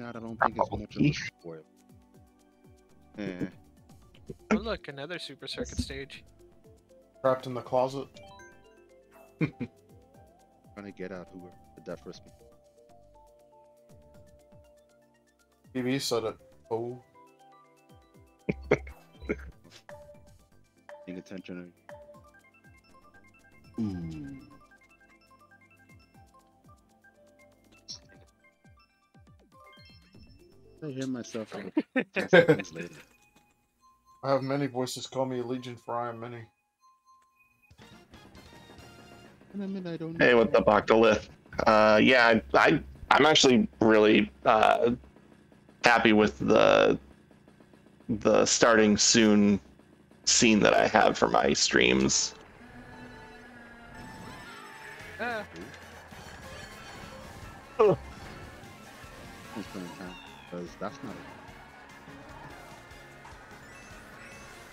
that, I don't think it's much of a spoil. Eh. Oh look, another Super Circuit stage. Trapped in the closet. Trying to get out who did that first one. TV said it. Oh. Paying attention. Ooh. I hear myself like 10 seconds later. I have many voices call me Legion for I am many. And I mean, I don't. Hey, what's up, Octolith? Uh, yeah, I, I I'm actually really uh, happy with the the starting soon scene that I have for my streams. Who's playing time? Because that's not it.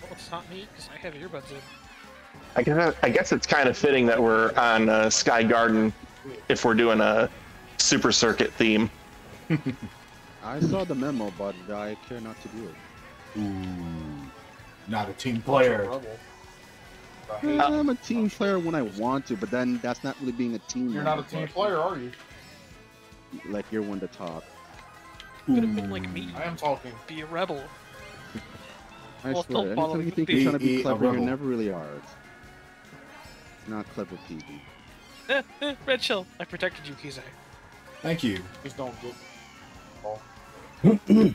well, it's not me because I have earbuds in. I guess I guess it's kind of fitting that we're on uh, Sky Garden if we're doing a Super Circuit theme. I saw the memo, but I care not to do it. Ooh, not a team player. Rebel. I hate- I'm a team player when I want to, but then that's not really being a team. You're not a team player, are you? Like you're one to talk. Could have been like me. I am talking. Be a rebel. I Well, swear, don't follow anytime you think you're trying to Be- be be a clever, you never really are. Not clever people. Eh, eh, Red Shell, I protected you, Kizai. Thank you. Just don't get. Oh.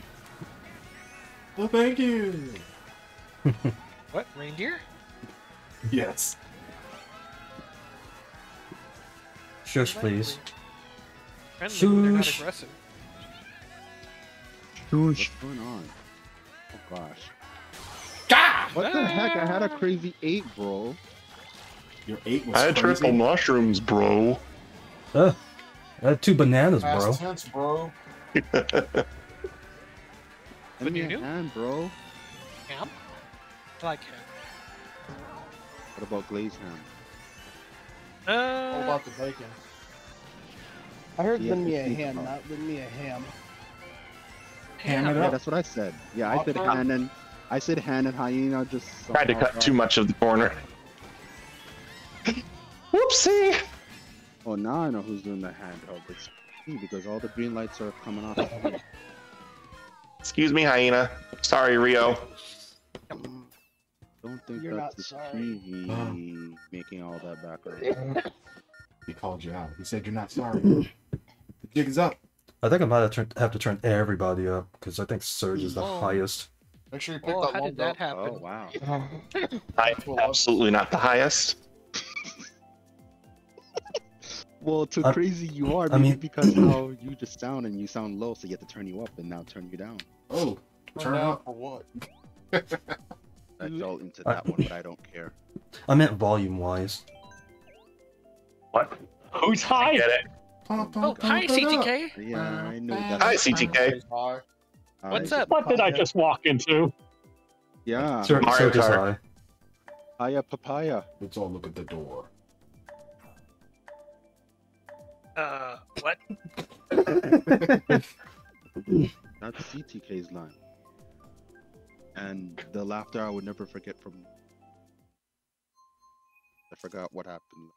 Well, thank you. What? Reindeer? Yes. Shush, please. Friendly, when they're not Shush. Aggressive. What's going on? Oh gosh. God! What the heck? I had a crazy eight, bro. Your eight was I had crazy. triple mushrooms, bro. Uh, I had two bananas, bro. Past tense, bro. Let But me you a hand, bro. Ham? I like ham. What about glazed ham? Uh, What about the bacon? I heard Yeah, lend me a it's hand, tough. not lend me a ham. Ham it Yeah, that's what I said. Yeah, I said hand and I said hand and hyena just. Tried to somehow cut too much of the corner. Whoopsie! Oh, now I know who's doing the handheld. It's me because all the green lights are coming off. Excuse me, hyena. Sorry, Rio. Don't think You're that's not the sorry. Um. Making all that background. He called you out. He said you're not sorry. the jig is up. I think I might have, turn, have to turn everybody up because I think Surge is the Oh. highest. Make sure you pick oh, that how one did that up. Oh, happen? Oh wow. I absolutely not the highest. Well, too I- case you are, I mean- because how you just sound and you sound low, so you have to turn you up and now turn you down. Oh, Turn turn up. for what? I fell into that one, but I don't care. I meant volume wise. What? Who's I high? get it. Pump, Oh, hi, pump it up. CTK. Yeah, I knew Hi, that. Hi, CTK. What's up? What did I just walk into? Yeah. Sur- Mario Surge is Kart. high. Hiya, papaya. Let's all look at the door. Uh, what? That's CTK's line. And the laughter I would never forget from. I forgot what happened.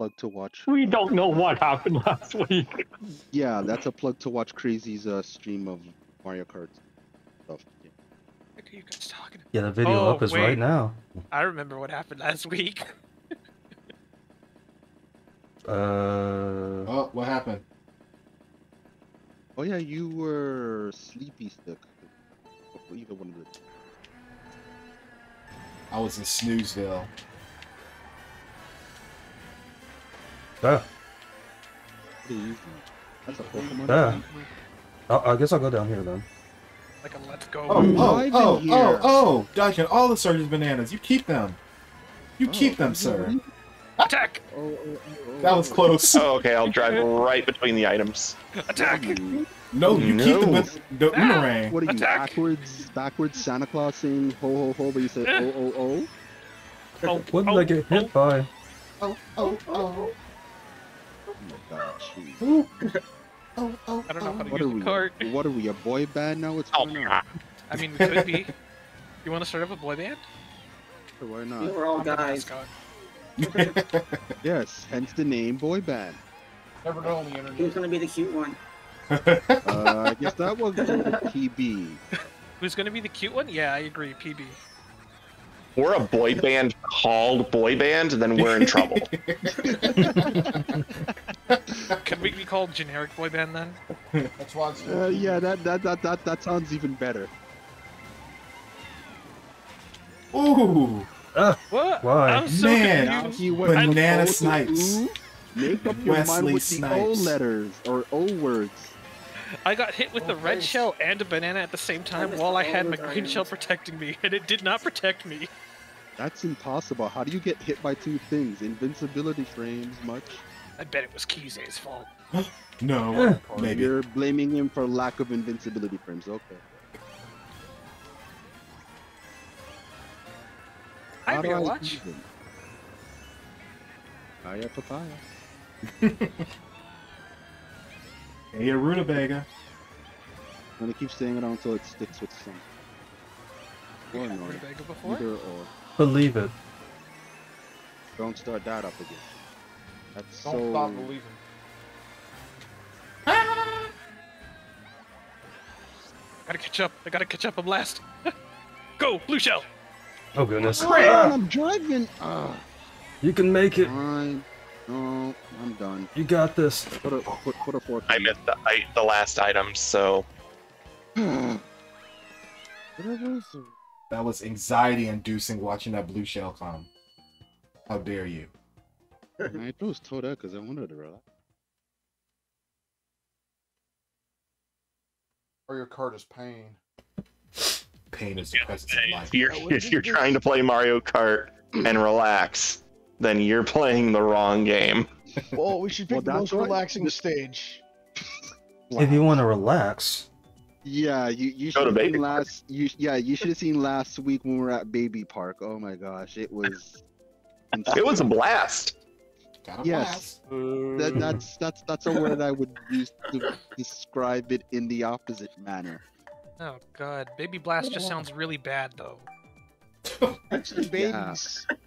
Plug to watch. We don't know what happened last week. Yeah, that's a plug to watch Crazy's uh, stream of Mario Kart stuff. Yeah. What are you guys talking Yeah, the video Oh, up is wait. right now. I remember what happened last week. Uh, Oh, what happened? Oh yeah, you were sleepy stick. Either one of the. I was in Snoozeville. Ah, What are? That's a Pokemon. Yeah. game? I, I guess I'll go down here then. Like a let's go. Oh, oh, oh, oh, here. oh, Duncan, all the Surge's bananas. You keep them. You Oh, keep them, oh, sir. Attack! Oh, oh, oh, oh, That was oh. close. Oh, okay, I'll drive right between the items. Attack! Mm, No, you keep the, No. ba- the boomerang. What are you Attack! backwards? Backwards Santa Claus saying ho ho ho, but you say oh oh oh. Oh, What did oh, I get hit by? Oh, oh, oh. Oh gosh. Ooh. Oh, oh, I don't know how to What use are the we? cart. What are we? A boy band now? What's Oh, going on? I mean, we could be. You want to start up a boy band? Sure, Why We not? were all I'm guys. Yes, hence the name boy band. Never know on the internet. Who's gonna be the cute one? Uh, I guess that was PB. Who's gonna be the cute one? Yeah, I agree. PB. We're a boy band called boy band, then we're in trouble. Can we be called generic boy band then? That's why it's Uh, yeah, that, that that that that sounds even better. Ooh, What? Why? I'm so Man, confused. He banana snipes. Make up your Wesley mind with the O letters or O words. I got hit with the red Okay. shell and a banana at the same time while I had my green shell protecting me, and it did not protect me. That's impossible. How do you get hit by two things? Invincibility frames, much? I bet it was Kize's fault. no, maybe. You're blaming him for lack of invincibility frames. Okay. Hi, How do Beer I Watch. even? Hiya, papaya. Hey, a rutabaga. I'm gonna keep saying it until it sticks with some. Or had no. Rutabaga before. Either or. Believe it. Don't start that up again. That's Don't so. stop believing. Gotta catch up. I gotta catch up. I'm last. Go, blue shell. Oh goodness. Oh, man, I'm driving. Ah, You can make it. fine. No, I'm done. You got this. Put a put, put a fork. I in missed the, I, the last item, so it. Whatever. is- That was anxiety inducing watching that blue shell come. How dare you? I chose Toda because I wanted to relax. Or your card is pain. Pain is the presence of life. if you're if you're trying to play Mario Kart and relax, then you're playing the wrong game. Well, we should pick Well, the most right. relaxing stage. If you want to relax. Yeah, you you should have seen Park. last. You yeah, you should have seen last week when we were at Baby Park. Oh my gosh, it was. It was a blast. Got a Yes. That, that's that's that's a word I would use to describe it in the opposite manner. Oh god, Baby Blast just sounds really bad though. That's the Yeah.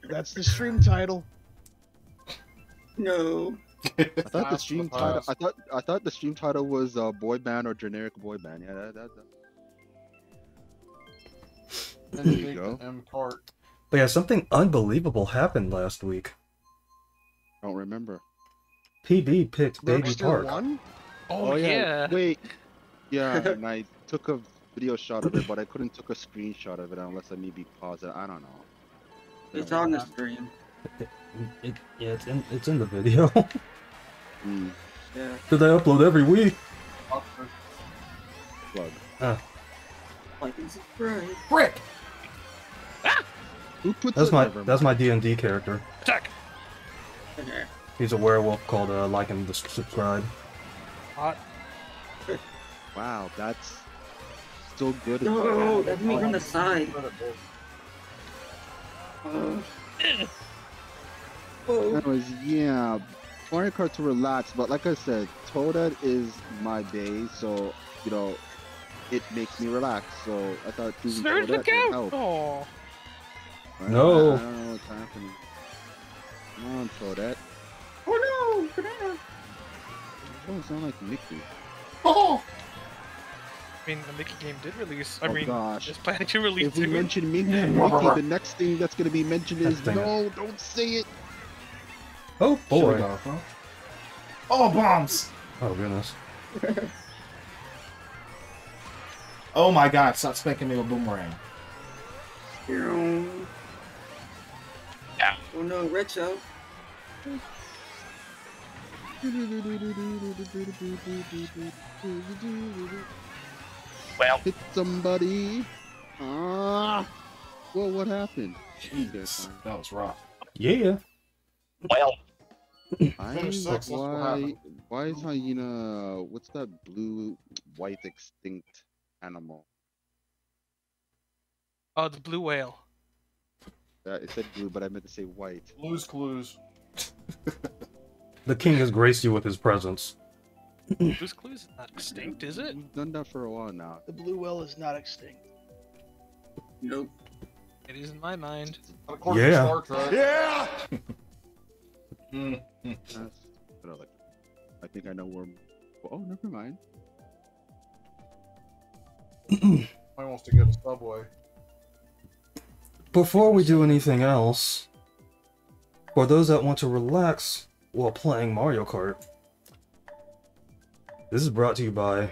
Babies. That's the stream title. No. I thought the stream the title. I thought I thought the stream title was uh, boy band or generic boy band. Yeah, that, that, that. There you go. M cart. But yeah, something unbelievable happened last week. Don't remember. PB picked Baby Roadster Park. won. Oh, yeah. Wait. Yeah, and I took a video shot of it, but I couldn't took a screenshot of it unless I maybe pause it. I don't know. It's on the stream. It, yeah, it's in, it's in the video. Mm, Yeah. Did I upload every week? plug. Like and subscribe. Frick! Who put That's my that's my D and D character. Attack. He's a werewolf called uh, like and subscribe. Hot. Wow, that's so good. No, that's me from the side. Uh, oh, Anyways, yeah, Mario Kart to relax, but like I said, Toadette is my day, so you know, it makes me relax. So I thought choosing Snurge, Toadette look would out! help. Oh. I- No. I don't know what's happening. Come on, Toadette. oh no! Banana! You don't sound like Mickey. Oh! I mean, the Mickey game did release. I Oh, mean, gosh. is planning to release If we too. mention Mickey, Mickey, the next thing that's gonna be mentioned is Dang it. no, don't say it. Oh boy. off, huh? Oh, bombs! Oh goodness. Oh my god, stop spanking me with boomerang. Yeah. Oh no, red shell. Well, Hit somebody. Ah. Well, what happened? Jesus, that was rough. Yeah. well, I Finish six, why why is hyena what's that blue white extinct animal? Oh, the blue whale. Uh, it said blue, but I meant to say white. Blue's clues. The king has graced you with his presence. Blue's Clues is not extinct, is it? We've done that for a while now. The blue whale is not extinct. Nope. It is in my mind. According Yeah. to Star Trek. Yeah. Mm. That's, you know, like, I think I know where. Oh, never mind. I wants to get a subway. Before we do anything else, for those that want to relax while playing Mario Kart, this is brought to you by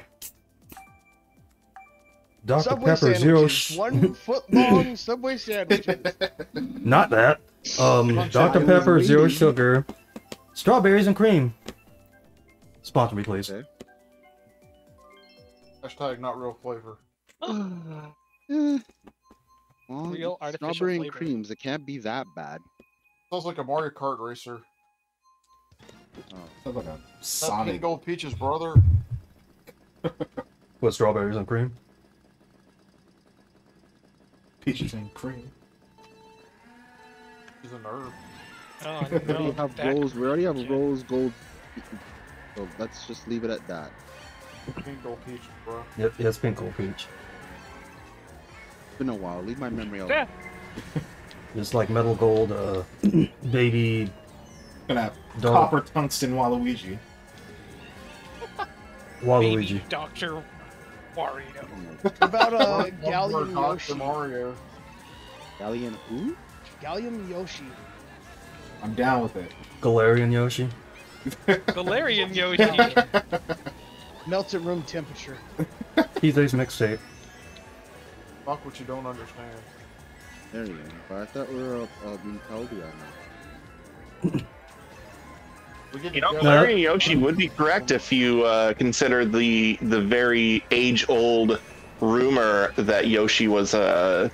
Dr. Subway Pepper Zero. sandwiches, Sh- one foot long Subway sandwiches. Not that. Um, Dr. Pepper items Zero. Sugar, strawberries and cream. Sponsor me, please. Okay. Hashtag not real flavor. Well, Real artificial strawberry and creams. It can't be that bad. Sounds like a Mario Kart racer. Oh. Sounds like a That's Sonic. Pink Gold Peaches, brother. With strawberries and cream. Peaches and cream. He's a nerd. Oh, We already have that- rose. We already have yeah. rose gold. So let's just leave it at that. Pink Gold Peaches, bro. Yep, yeah, it's pink gold peach. It's been a while. Leave my memory alone. Yeah. It's like metal gold, uh, baby Gonna have dog copper tungsten Waluigi. Waluigi. Baby Doctor Wario. About uh, One- one Gallium word, Dr. Yoshi? Mario. Galleon who? Gallium Yoshi. I'm down with it. Galarian Yoshi. Galarian Yoshi. Melts at room temperature. He's Ace mixtape. Fuck what you don't understand. There you go. But I thought we were up uh, in Paldea now. We You know. Larry Yoshi would be correct if you uh, consider the the very age old rumor that Yoshi was uh,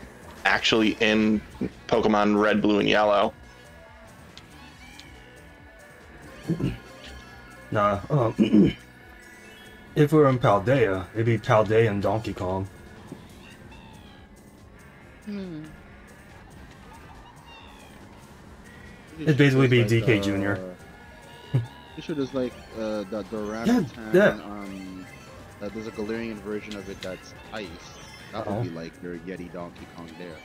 actually in Pokemon Red, Blue, and Yellow. Nah, um, if we're in Paldea, it'd be Paldea and Donkey Kong. It'd basically be DK Jr.. You should just like uh, the the Yeah, Darmanitan. that- Um, uh, there's a Galarian version of it that's ice. That Uh-oh. would be like your Yeti Donkey Kong there.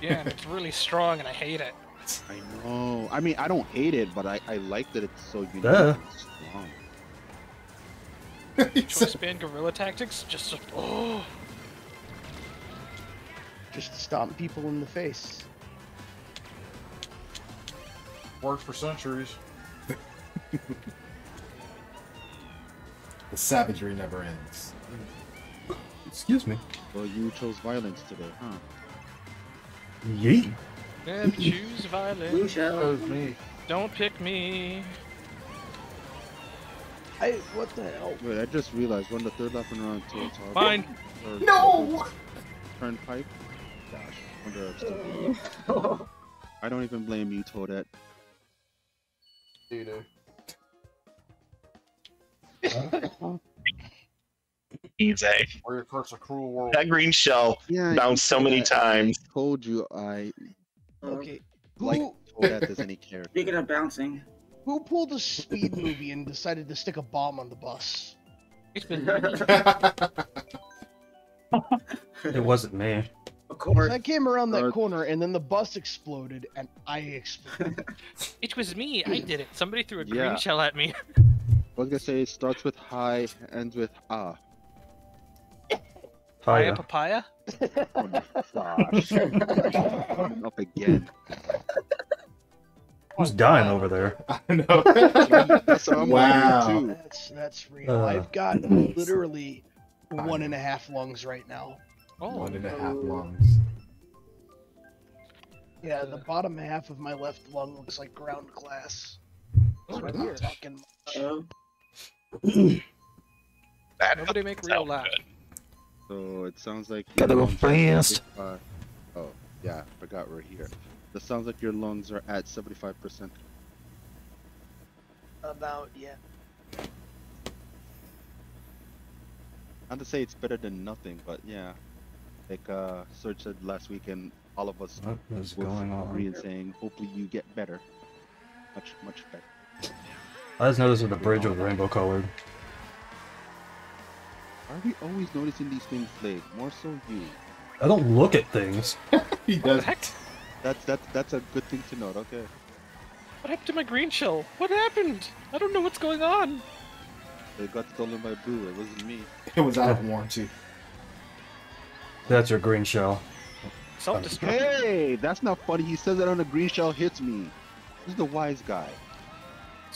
Yeah, and it's really strong and I hate it. I know. I mean, I don't hate it, but I, I like that it's so unique Duh. and strong. Choice band gorilla tactics, just oh, Just stomp people in the face. Worked for centuries. The savagery never ends. Excuse me. Well, you chose violence today, huh? Yeet. yeah, choose violence. shell. That was me. Don't pick me. I what the hell? Wait, I just realized when the third lap and round two top. Fine. Or No! Turnpike. Gosh, wonder if still- I don't even blame you, Toadette. You do. Easy. Mario Kart's a cruel world. That green shell Yeah, bounced so many times. told you I Okay. like Who Toadette as any character. Speaking of bouncing. who pulled a speed movie and decided to stick a bomb on the bus? It's been It wasn't me. Of 'Cause course. I came around that Uh, corner and then the bus exploded and I exploded. it was me. I did it. Somebody threw a green Yeah. shell at me. I was gonna say it starts with hi, ends with ah. Papaya papaya. Oh my gosh. Up again. Who's dying over there? I know. That's Wow. That's that's real. Uh. I've got literally one and a half lungs right now. Oh, One and a half lungs. Yeah, the bottom half of my left lung looks like ground glass. oh I'm That Nobody make real sound laugh. good. So it sounds like your Gotta go lungs are fast. 75 Oh, yeah, I forgot we're here. That sounds like your lungs are at 75%. About yeah. Not to say it's better than nothing, but yeah. Like uh Serge said last weekend, all of us What is were going on? agreeing saying, hopefully you get better. Much, much better. I just noticed that the bridge was rainbow colored. Are we always noticing these things, Blake? More so you. I don't look at things. He What the does. heck? That's that's that's a good thing to note. Okay. What happened to my green shell? What happened? I don't know what's going on. It got stolen by Boo. It wasn't me. It was out of warranty. That's your green shell. Self-destruct. Hey, that's not funny. He says that on a green shell hits me. Who's the wise guy?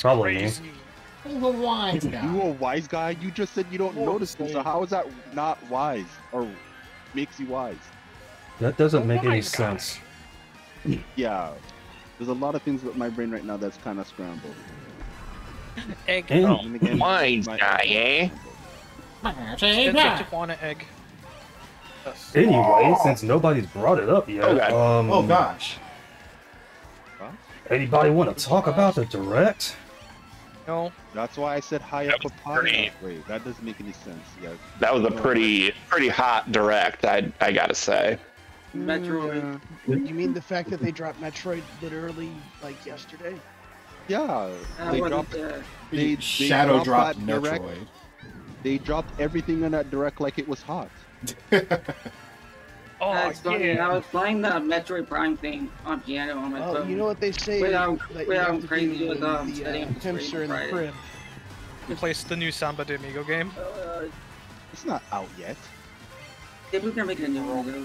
Probably me. Crazy. The wise You a wise guy? You just said you don't Oh, notice them. So how is that not wise or makes you wise? That doesn't The make any guy. sense. Yeah. There's a lot of things with my brain right now that's kind of scrambled. Egg. And- Oh, And again, Wise my- guy, eh? Spencer Tijuana egg. Anyway, since nobody's brought it up yet, Oh, God. um, Oh gosh. anybody want to talk about the direct? No. That's why I said high up was papaya. pretty- Wait, that doesn't make any sense. Yeah. That was a pretty pretty hot direct, I I gotta say. Metroid. You mean the fact that they dropped Metroid literally like yesterday? Yeah. I They dropped, uh, they, they Shadow dropped dropped that direct. Metroid. They dropped everything on that direct like it was hot. Oh, That's funny. I was playing the Metroid Prime thing on piano on my Oh, phone. you know what they say Wait, I'm- that you wait, have I'm to crazy with, um, the setting uh, up the pimps stream are in the crib. Replace the new Samba de Amigo game. Uh, It's not out yet. if we can make a new one, though.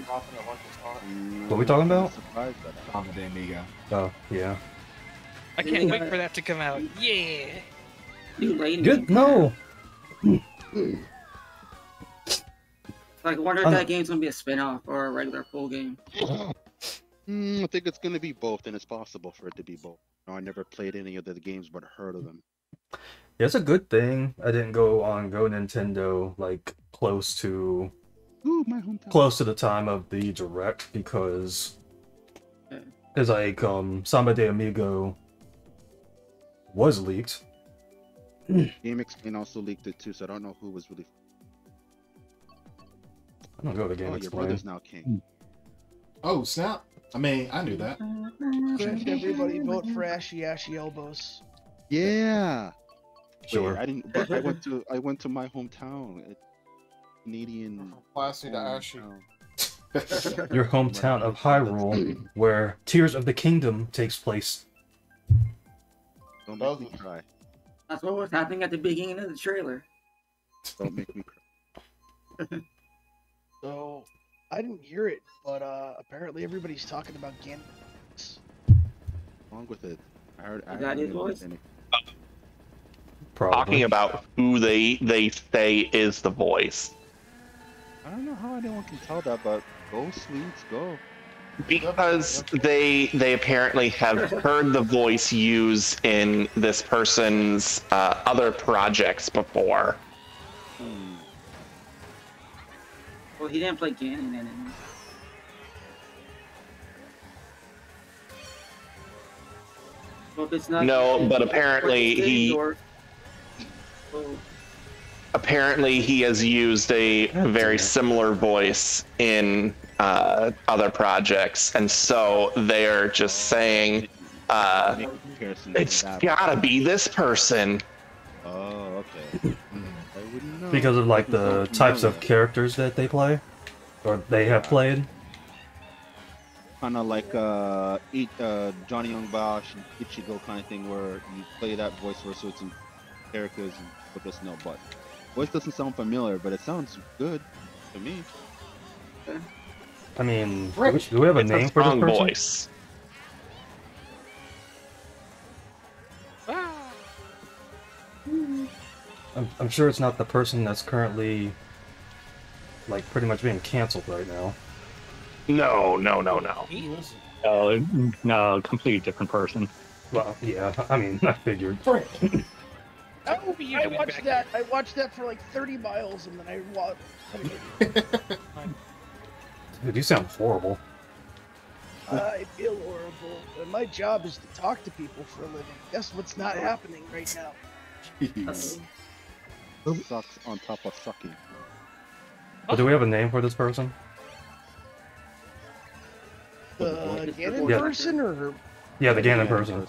What we talking about? I'm surprised by that. I'm the amigo. Oh, yeah. I can't wait for that to come out. Yeah. New lady. Good. No. Like, I wonder if that game's gonna be a spin-off or a regular full game. Mm, I think it's gonna be both, and it's possible for it to be both. No, I never played any of the games, but heard of them. Yeah, it's a good thing I didn't go on Go Nintendo like close to Ooh, my hometown. close to the time of the direct because Yeah. it's like um Samba de Amigo was leaked. GameXplain also leaked it too, so I don't know who was really. I don't go to Game oh, your brother's now king. Oh snap! I mean, I knew that. Should everybody vote for Ashy Ashy Elbows? Yeah. Wait, Sure. I didn't. But I went to I went to my hometown. It, Canadian. From Classy to Ashy. Your hometown of Hyrule, where Tears of the Kingdom takes place. Don't make me oh. cry. That's what was happening at the beginning of the trailer. Don't make me cry. So I didn't hear it, but uh, apparently everybody's talking about Ganon. Along with it? I heard. I Is that heard his voice? Probably. Talking about who they they say is the voice. I don't know how anyone can tell that, but go Swedes, go. Because they they apparently have heard the voice used in this person's uh, other projects before. Hmm. Well, he didn't play Ganon in it. Well, if it's not No, but apparently he- or- Oh, Apparently, he has used a very similar voice in uh, other projects, and so they're just saying uh, Make comparison to it's that. gotta be this person. Oh, okay. I wouldn't know. because of like the types of characters that they play or they have played. kind of like uh, eat, uh, Johnny Young Bosch and Ichigo kind of thing, where you play that voice for certain characters and put this note. But voice doesn't sound familiar, but it sounds good to me. I mean, do we, do we have a name for this person? voice. I'm, I'm sure it's not the person that's currently like pretty much being canceled right now. No, no, no, no. Uh, no, completely different person. Well, yeah, I mean, I figured. I, What were you I watched back that. I watched that for like 30 miles, and then I watched. Dude, you sound horrible. I feel horrible. but my job is to talk to people for a living. Guess what's not happening right now? Jeez. Sucks on top of sucking. But do we have a name for this person? The Ganon Yeah. person, or Yeah, the Ganon person.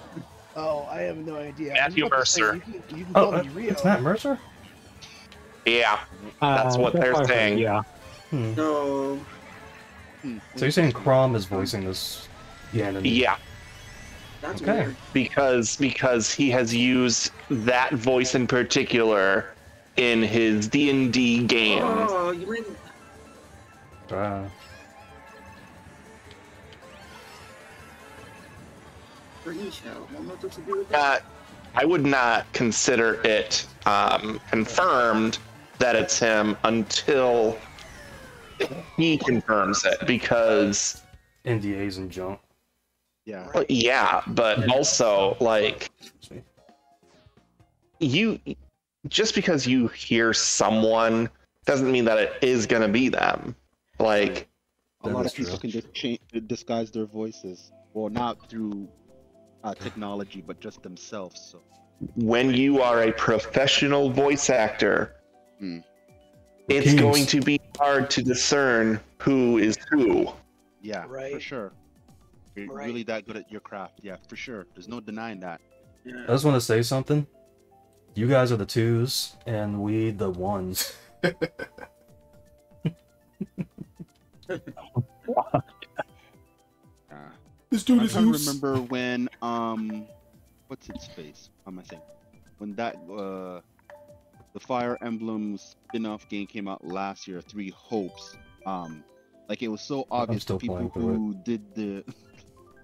oh, I have no idea. Matthew about to say, Mercer. You can, you can Oh, call uh, me Rio. it's Matt Mercer? Yeah, That's Uh, what they're what saying. Yeah. Hmm. So Hmm, So you're saying Chrom is voicing this Ganon? yeah, that's Okay. weird. because because he has used that voice in particular in his D and D games. Oh, you mean Ah. green shell? What am I supposed to do with that? Uh, I would not consider it um, confirmed that it's him until he confirms it because NDAs and junk. Yeah. well, yeah but also like you just because you hear someone doesn't mean that it is going to be them like A lot of people true. can just change, disguise their voices. Well, not through uh, technology, but just themselves. So when you are a professional voice actor Hmm. it's Kings. going to be hard to discern who is who yeah, right. for sure. You're Right. really that good at your craft. Yeah, for sure. There's no denying that. I just want to say something. You guys are the twos, and we the ones. Uh, This dude I is can loose. remember when um, what's its face? What am I saying? When that uh, the Fire Emblem spin-off game came out last year, Three Hopes. Um, like it was so obvious to people playing through it. who did the.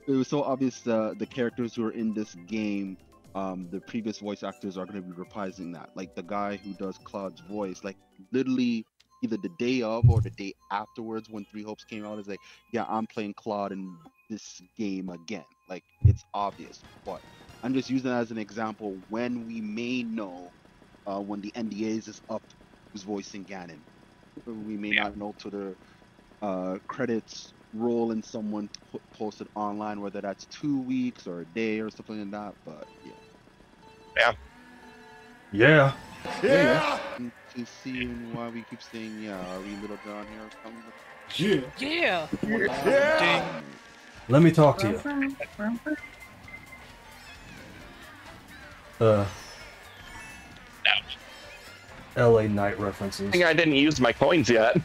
It was so obvious uh, the characters who are in this game. Um, the previous voice actors are going to be reprising that. Like the guy who does Claude's voice, like literally either the day of or the day afterwards when Three Hopes came out, is like, yeah, I'm playing Claude in this game again. Like it's obvious, but I'm just using that as an example when we may know uh, when the NDAs is up who's voicing Ganon. We may not know to the uh, credits roll and someone posted online, whether that's two weeks or a day or something like that. But yeah, Yeah. Yeah. And to see why we keep saying yeah, are we little John here or something? Yeah. Yeah. Ding. Let me talk to you. Uh. LA Knight references. I think I didn't use my coins yet.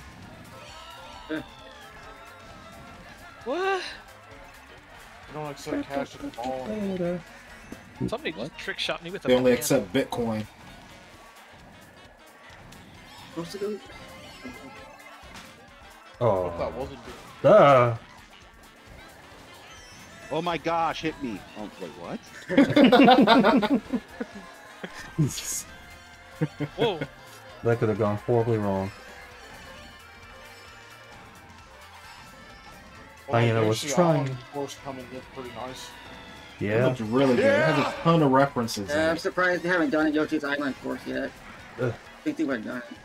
What? You don't accept cash at the mall. Somebody just trick shot me with a They only banana. accept Bitcoin. Supposed to go? Oh. That wasn't good. Ah. Oh my gosh, hit me! Oh wait, what? Whoa. that could have gone horribly wrong. Well, Diana was trying. Island Course coming looked pretty nice. It Yeah. looked really good. It has a ton of references. in Yeah, I'm it. surprised they haven't done it Yoshi's Island Course yet. Ugh. I think they would have done it.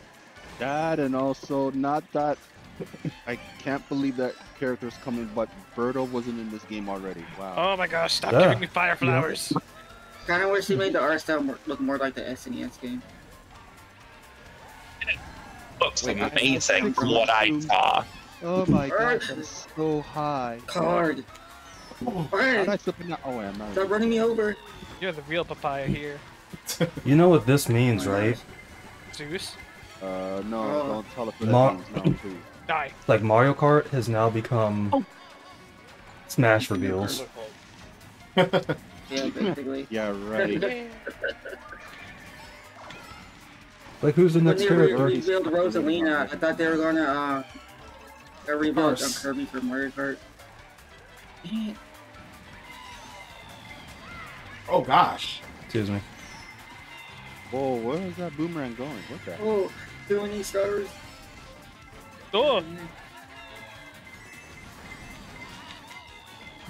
That and also not that I can't believe that character's coming, but Birdo wasn't in this game already. Wow. Oh my gosh, stop Yeah. giving me fire flowers. Kind of wish they made the art style more, look more like the SNES game. Looks Wait, I- amazing from what I saw. Oh my Bird. gosh, so high. Card. How did I slip in that? Oh, wait, I'm not. stop running me over. You're the real papaya here. You know what this means, right? Zeus. Uh, no, Oh. don't tell us what Ma- that means now, please. Die. Like Mario Kart has now become Smash reveals. Look Yeah, basically. Yeah, right. Yeah. Like who's the when next they re- character? rebuild Rosalina, I thought they were gonna uh, uh rebuild Course. uh, Kirby for Mario Kart. Dang it. Oh gosh. Excuse me. Whoa, where is that boomerang going? What the? Oh, too many stars. Oh,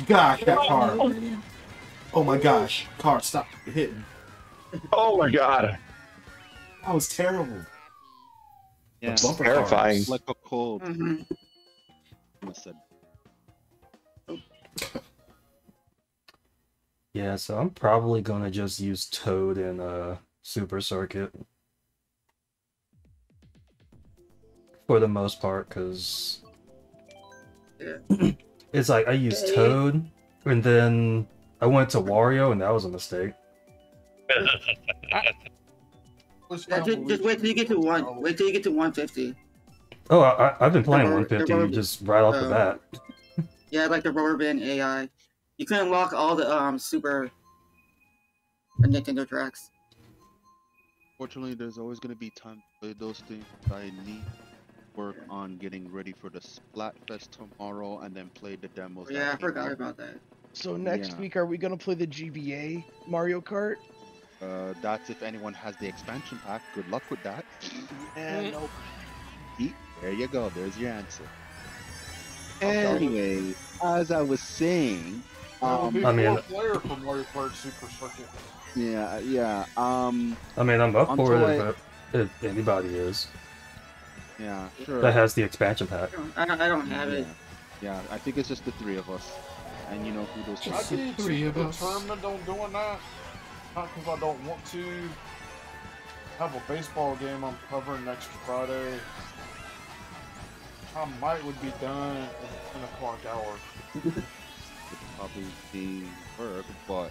Gosh, that car. Oh my gosh. Car, stop hitting. Oh my god. That was terrible. Yeah, The bumper Terrifying. cars. like a cold. Mhm. I Yeah, so I'm probably gonna just use Toad in uh Super Circuit. For the most part, because Yeah. it's like I used Hey. Toad, and then I went to Wario, and that was a mistake. Always Yeah, just, just wait till you get to one. Wait till you get to 150. Oh, I, I- I've been playing rubber- 150 rubber- just right off the uh, bat. Yeah, like the rubber band AI. You can unlock all the um super Nintendo tracks. Fortunately, there's always going to be time to play those things. I need to work on getting ready for the Splatfest tomorrow and then play the demos. that Yeah, I forgot out. about that. So next Yeah. week, are we gonna play the GBA Mario Kart? Uh, that's if anyone has the expansion pack. Good luck with that. And Mm. nope. Eat. There you go. There's your answer. Anyway, as I was saying, That would be um, I mean- four player for Mario Kart Super Circuit. yeah, yeah, um, I mean, I'm up for it I- if, if anybody is. yeah, sure. That has the expansion pack. I don't, I don't, I don't have it. Yeah, yeah, I think it's just the three of us, and you know who those I two. did three of us. determined on doing that. Not because I don't want to. Have a baseball game I'm covering next Friday. I might would be done in 10 o'clock hour. would probably be work, but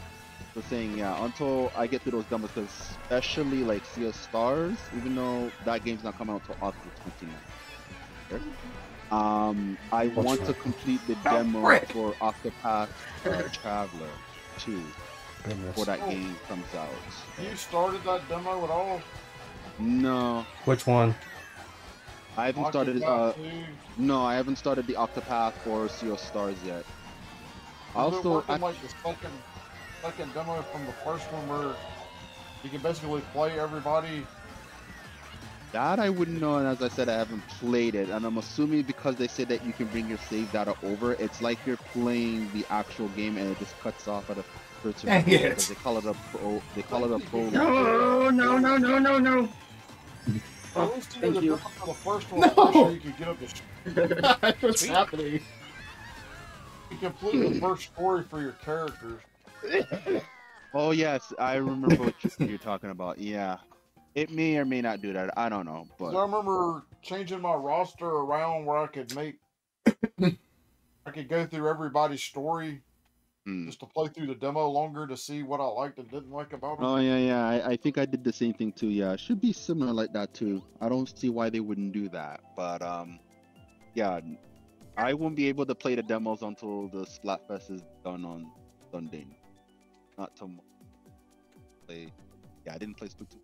the saying, yeah, until I get to those demos, 'cause especially like Sea of Stars, even though that game's not coming out until August 29th. Um, I What's want to complete the Oh, demo frick. for Octopath uh, Traveler 2 Goodness. before that Oh. game comes out. You started that demo at all? No, Which one? I haven't started. Uh, no, I haven't started the Octopath or Sea of Stars yet. Is it Also, working I- like the second, second demo from the first one where you can basically play everybody. That I wouldn't know, and as I said, I haven't played it, and I'm assuming because they said that you can bring your save data over, it's like you're playing the actual game and it just cuts off at a certain Dang point, it. because They call it a pro. They call it a pro. No, no, no, no, no, no. Oh, thank did you. the first one. No. I'm sure you could get up to sh- What's happening? You complete the first story for your characters. Oh yes, I remember what you- you're talking about. Yeah, it may or may not do that. I don't know, but I remember changing my roster around where I could make, I could go through everybody's story hmm. just to play through the demo longer to see what I liked and didn't like about it. oh yeah, yeah. I, I think I did the same thing too. Yeah, it should be similar like that too. I don't see why they wouldn't do that, but um, yeah, I won't be able to play the demos until the Splatfest is done on Sunday. Not tomorrow. Play. Yeah, I didn't play Splatoon.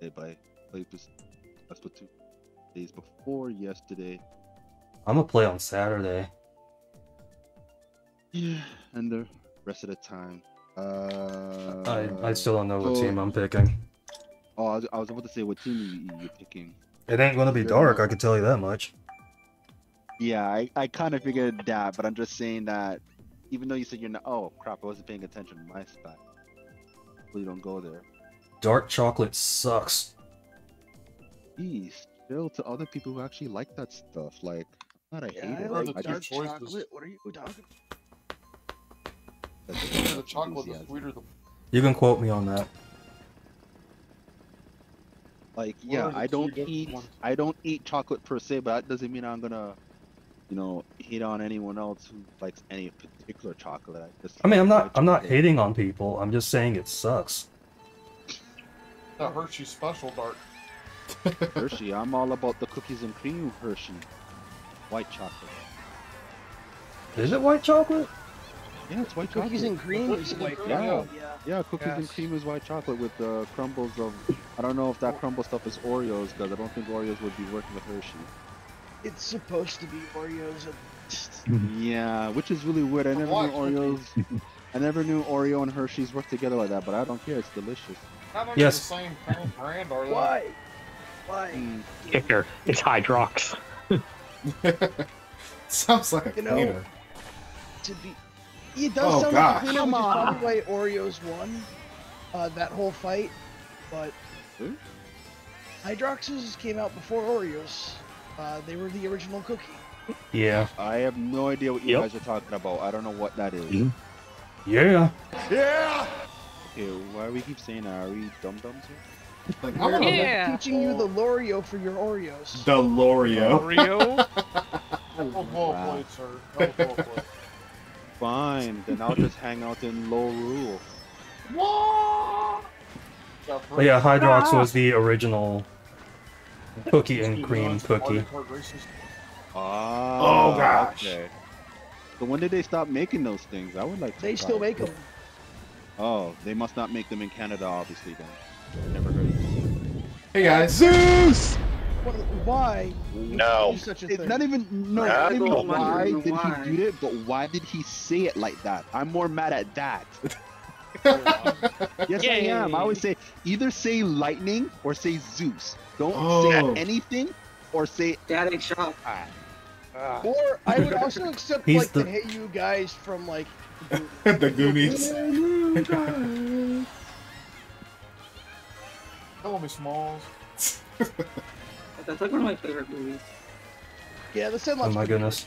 But I played this Splatoon days before yesterday. I'm gonna play on Saturday. Yeah, and the rest of the time. Uh, I, I still don't know what so- team I'm picking. Oh, I was, I was about to say what team you, you're picking. It ain't gonna be dark, I can tell you that much. Yeah, I, I kind of figured that, but I'm just saying that even though you said you're not, oh crap, I wasn't paying attention to my spot. Please don't go there. Dark chocolate sucks. Please, still to other people who actually like that stuff. Like, I'm not a Yeah, hater. I What are like the I two dark just, choices? chocolate. What are you talking? The chocolate, the sweeter the You can quote me on that. like, yeah, I don't eat, ones? I don't eat chocolate per se, but that doesn't mean I'm gonna, you know, hate on anyone else who likes any particular chocolate. I just, I mean, I'm not I'm not hating on people. I'm just saying it sucks. that Hershey Special Dark. Hershey. I'm all about the cookies and cream Hershey. White chocolate. Is it white chocolate? Yeah, it's white Cookies chocolate. and cream is white. Yeah. Yeah. Yeah, cookies and cream is white chocolate with uh, crumbles of. I don't know if that crumble stuff is Oreos because I don't think Oreos would be working with Hershey. It's supposed to be Oreos. and- Yeah, which is really weird. I never knew Oreos. I never knew Oreo and Hershey's work together like that, but I don't care. It's delicious. Not even Yes. the same parent brand, are they? Why? Why? Mm. Kicker. It's Hydrox. Sounds like a You know- cleaner. To be. It does Oh, sound gosh. like a cleaner, Come which is on. probably why Oreos won uh, that whole fight. But Hmm? Hydroxes came out before Oreos. Uh, they were the original cookie. Yeah. I have no idea what you Yep. guys are talking about. I don't know what that is. Mhm. Yeah. Okay, why we keep saying that? Are we dum dums here? Like, We're I'm Yeah. teaching you the L'Oreo for your Oreos. the L'Oreo. Oreo. Oh, well Wow. played, sir. That was well. Fine, then I'll just hang out in low rule. Got But yeah, Brady. Hydrox was the original cookie and cream cookie. Kart races. Ah, oh, gosh. Okay. So when did they stop making those things? I would like. To They still make them. Oh, they must not make them in Canada, obviously. Then never heard. Of Hey guys. Zeus. What, why? No. Such a It's thing? not even no, not I even don't why did why. he do it, but why did he say it like that? I'm more mad at that. yes, I am. I always say either say lightning or say Zeus. Don't Oh. say anything or say Static Shock. ah. Or I would also accept He's like the... the- hey you guys from like the Goonies. Tell me, Smalls. That's like one of my favorite movies. yeah the same. Oh my pretty goodness.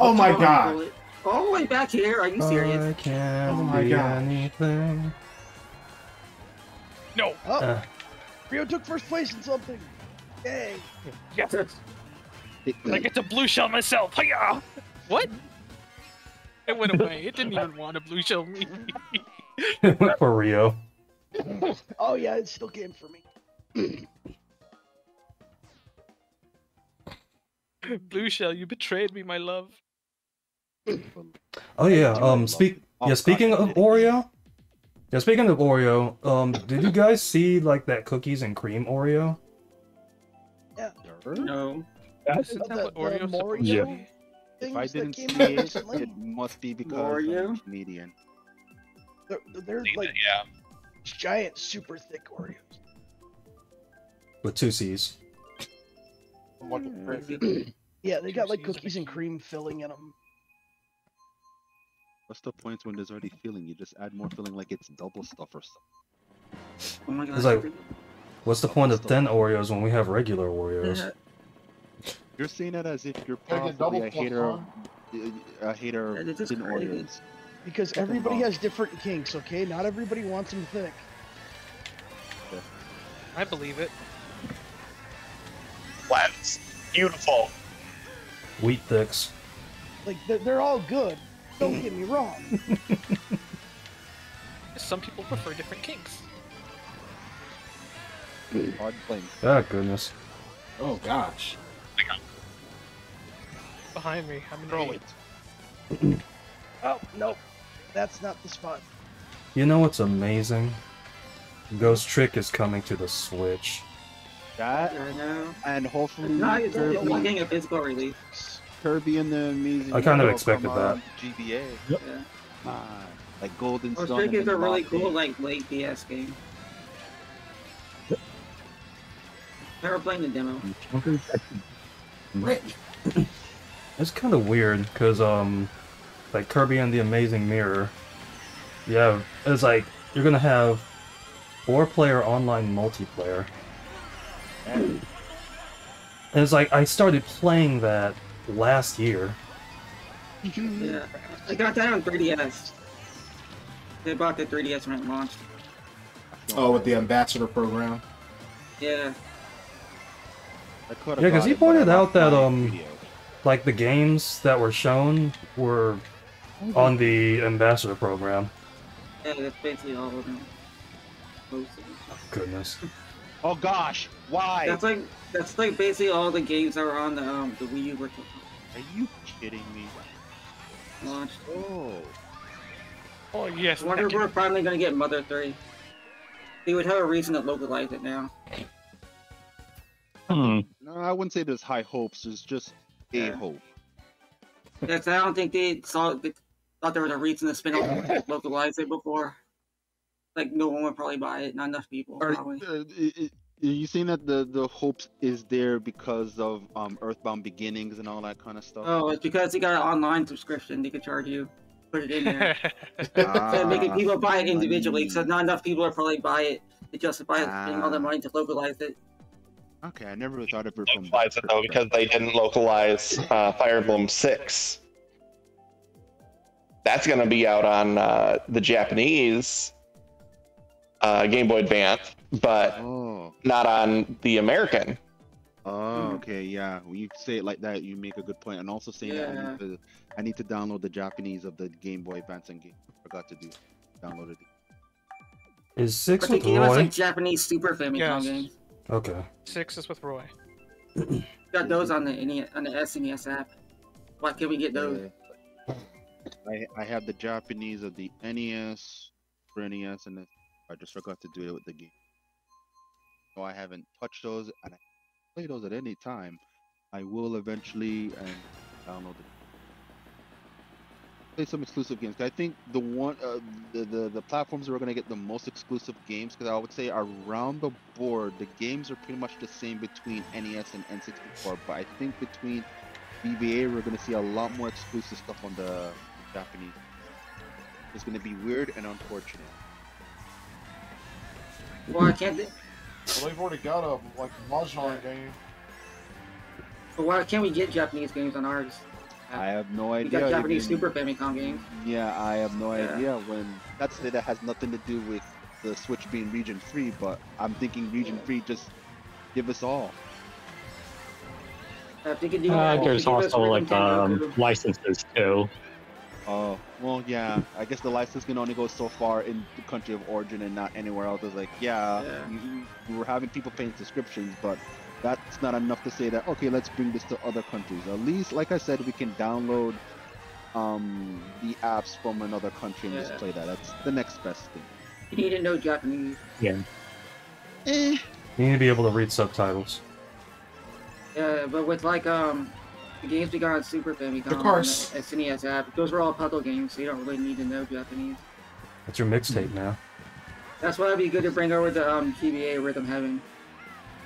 Oh my God. All the way back here. Are you serious? I can't Oh my be gosh. anything. No. good. Oh, Uh, Rio took first place in something. Yay! Yes. I get to blue shell myself. Hiya! What? It went away. It didn't even want to blue shell me. for Rio. Oh yeah, it still came for me. blue shell, you betrayed me, my love. Oh yeah. Um. Speak. Oh, Yeah. Speaking of did it. Oreo. Yeah. Speaking of Oreo. Um. Did you guys see like that cookies and cream Oreo? Yeah. No. Isn't that the- what the Oreo's supposed Mario to Yeah. If I didn't see it, recently? it must be because Mario? I'm Canadian. They're, they're like Yeah. giant, super thick Oreos. With two C's. I'm like a crazy. Yeah, they got like cookies and cream filling in them. What's the point when there's already filling? You just add more filling like it's double stuff or something. Oh my god. It's like- What's the point of thin Oreos when we have regular Oreos? You're saying that as if you're probably a hater, one. a hater of just thin crazy. Oreos. Because everybody has different kinks, okay? Not everybody wants them thick. I believe it. That's beautiful. Wheat thicks. Like they're, they're all good. Don't get me wrong. Some people prefer different kinks. Hard playing. Ah, goodness. Oh gosh. Behind me, I'm Throw an it. Oh nope, that's not the spot. You know what's amazing? Ghost Trick is coming to the Switch. That I know. and hopefully No, it's only Kirby, getting a physical release. Kirby and the Amazing. I kind of expected come that. on GBA. Yeah. Ah, like Golden Or Sun. Trick and is a really Lost cool, Day. like, late DS game. Never playing the demo. It's kind of weird because um, like Kirby and the Amazing Mirror, yeah, it's like you're gonna have four-player online multiplayer. And it's like I started playing that last year. Yeah. I got that on 3DS. They bought the 3DS when it launched. Oh, with the ambassador program. Yeah. I coulda Yeah, 'cause got he it, but I pointed out that, um, video. Like the games that were shown were on the ambassador program. Yeah, that's basically all of them. Most of them. Goodness. Oh gosh, why? That's like that's like basically all the games that were on the um the Wii U were Are you kidding me? launched. Oh. Oh yes. I wonder if we're finally gonna get Mother 3. They would have a reason to localize it now. Hmm. No, I wouldn't say there's high hopes. There's just a Yeah. hope. Yes, I don't think they saw they thought there was a reason to spin off localize it before. Like no one would probably buy it, not enough people Are, probably. uh, i- i- are you saying that the the hopes is there because of um Earthbound Beginnings and all that kind of stuff? Oh, it's because they got an online subscription, they could charge you. Put it in there. Ah, Instead of making people buy it individually, money. so not enough people are probably buy it to justify spending all the Ah. money to localize it. Okay, I never thought of it from. Localize it though because they didn't localize uh, Fire Emblem Six. That's gonna be out on uh, the Japanese uh, Game Boy Advance, but Oh, not on the American. oh, okay, yeah. When you say it like that, you make a good point. And also saying that I need to, I need to download the Japanese of the Game Boy Advance and game. Forgot to do. Downloaded it. Is six But the with game is Roy? like Japanese Super Famicom Yes. games. Okay. Six is with Roy. Got those on the NE on the SNES app. Why can't we get those? Uh, I I have the Japanese of the NES, for NES, and then I just forgot to do it with the game. So I haven't touched those, and I play those at any time. I will eventually and download it. Play some exclusive games. I think the one, uh, the, the the platforms that are gonna get the most exclusive games, because I would say around the board, the games are pretty much the same between NES and N64. But I think between GBA, we're gonna see a lot more exclusive stuff on the Japanese. It's gonna be weird and unfortunate. Why can't they? Well, they've already got a like Mahjong game. But why can't we get Japanese games on ours? I have no idea. We idea. got Japanese even- Super Famicom games. Yeah, I have no Yeah. idea when that's it that has nothing to do with the Switch being region free, but I'm thinking region free just give us all. Uh, If they could do Uh, if they there's also like Nintendo um, licenses too. Oh, well, yeah. I guess the license can only go so far in the country of origin and not anywhere else. It's like, yeah, Yeah. You, you were having people paying subscriptions, but that's not enough to say that, okay, let's bring this to other countries. At least, like I said, we can download um, the apps from another country and just play that. That's the next best thing. You need to know Japanese. Yeah. Eh. You need to be able to read subtitles. Yeah, but with like um the games we got on Super Famicom Of course. and SNES app, those were all puzzle games, so you don't really need to know Japanese. That's your mixtape now. That's why it'd be good to bring over the um GBA Rhythm Heaven.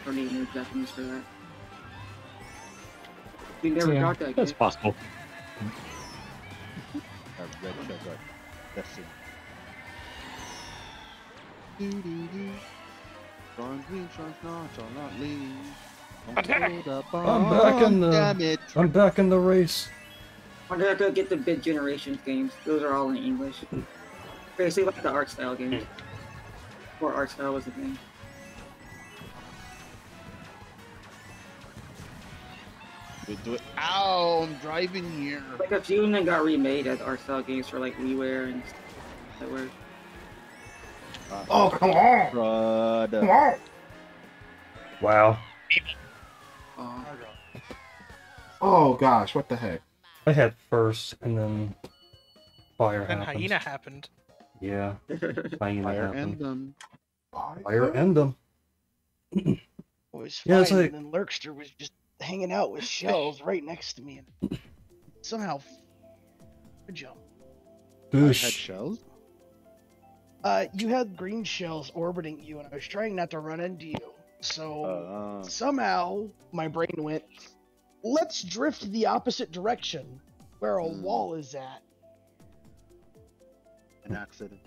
Don't need to know Japanese for that. We never Yeah, got that game. That's possible. A red sugar. Destiny. Doo-doo-doo. Strong green, strong not, shall not leave. Don't Attack! I'm back in the- Damn it. I'm back in the race. I'm gonna have to get the Bit Generations games. Those are all in English. Basically like the art style games. Or art style was the thing. Do it, do it. Ow, I'm driving here. Like a few of them got remade as art style games for like WiiWare and stuff that were Oh, come on! Come on! Wow. Uh, Oh gosh, what the heck? I had first, and then fire Then happened. hyena happened. Yeah, hyena Fire happened. and them. Fire end them. It was Yeah, fine, it's like- and then Lurkster was just hanging out with shells right next to me, and somehow f- jump. I had shells? Uh, you had green shells orbiting you, and I was trying not to run into you. So Uh, somehow my brain went, "Let's drift the opposite direction, where a Hmm. wall is at." an accident.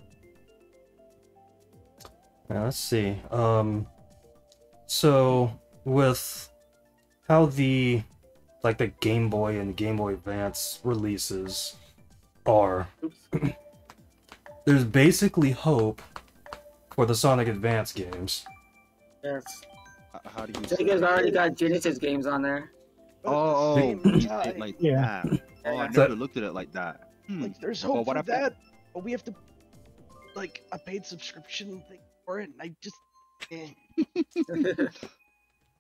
Now, let's see. Um, so with how the like the Game Boy and Game Boy Advance releases are, there's basically hope for the Sonic Advance games. Yes. H- How do you say Sega's that? already got Genesis games on there. Oh, oh, like Yeah. that. Oh, I So- never looked at it like that. Hmm. Like, there's Well, hope what for happened- that, but we have to like a paid subscription thing for it, and I just. Eh.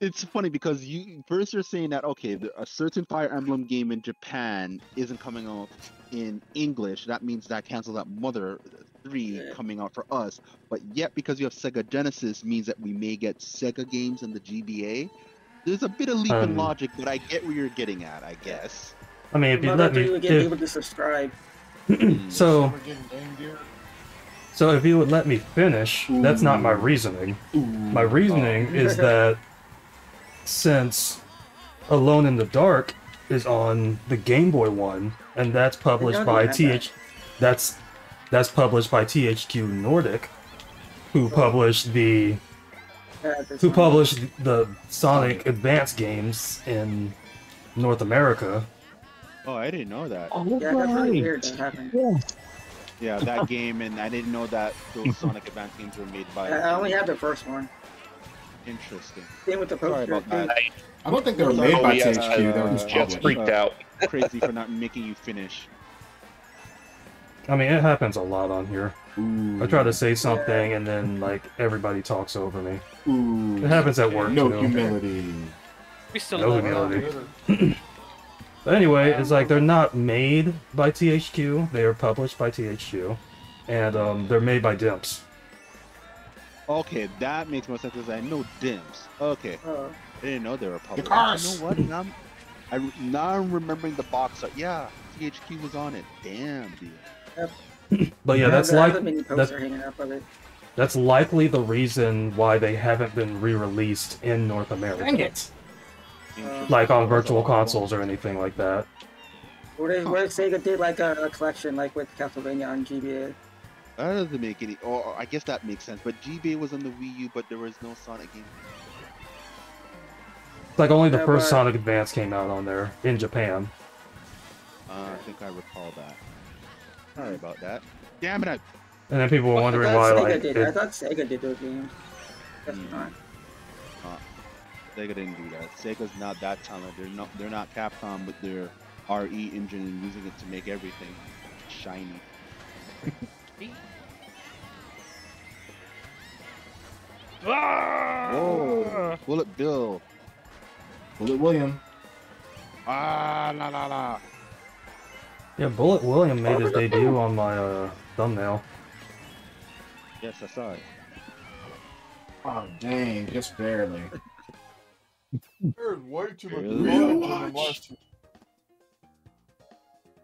It's funny because you first you're saying that okay, a certain Fire Emblem game in Japan isn't coming out in English. That means that cancels out Mother Three Yeah. coming out for us. But yet, because you have Sega Genesis, means that we may get Sega games in the GBA. There's a bit of leap in Um, logic, but I get where you're getting at. I guess. I mean, if you Mother let me, 3 would get if- people to subscribe. so We're getting Game Gear. so if you would let me finish, that's not my reasoning. My reasoning is that since Alone in the Dark is on the Game Boy one, and that's published by have that. TH, that's that's published by THQ Nordic, who oh. published the Yeah, this who one. published the Sonic Advance games in North America. Oh, I didn't know that. Oh, Yeah, that's really weird that happened. Yes. Yeah, that game, and I didn't know that those Sonic Advance games were made by. I I only have the first one. Interesting. Same with the Sorry poster. about that. too. I don't think they were Sorry, made by yes, THQ. They were just uh, Jets published. freaked out. Crazy for not making you finish. I mean, it happens a lot on here. Ooh. I try to say something and then like everybody talks over me. Ooh. It happens at work No too. humility. We still No love humility. you. But anyway, it's like they're not made by THQ. They are published by THQ, and um, they're made by Dimps. Okay, that makes more sense because I know Dimps. Okay, Uh, I didn't know they were public. cars. You know what? Now I'm, I, now I'm remembering the box art. Yeah, THQ was on it. Damn, dude. But yeah, that's like other that, poster hanging up of it. that's likely the reason why they haven't been re-released in North America. Dang it. Uh, Like on virtual consoles or anything like that. What if, what if Sega did like a, a collection like with Castlevania on GBA? That doesn't make any. Or, or I guess that makes sense. But GBA was on the Wii U, but there was no Sonic game. It's like only the Yeah, first but- Sonic Advance came out on there in Japan. Uh, I think I recall that. Sorry about that. Damn it! I, And then people were I wondering thought why Sega like did. I it, thought Sega did those games. That's Hmm. not. Sega didn't do that. Sega's not that talented. They're not. They're not Capcom with their RE engine and using it to make everything shiny. Ah! Whoa! Bullet Bill. Bullet William. Ah la la la. yeah, Bullet William made his debut on my uh, thumbnail. Yes, I saw it. Oh, dang. Just barely. There's way too much Really? fun in the Watch. last.